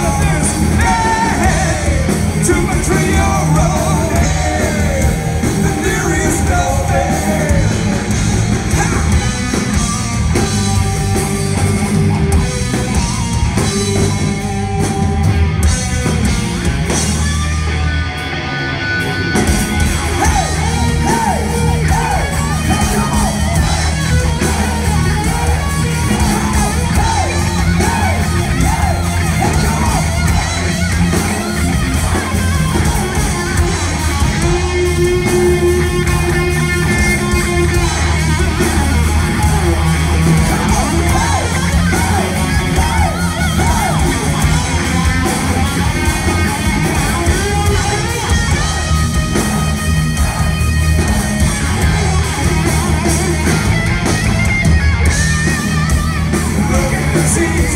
Deus! Ei!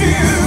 you.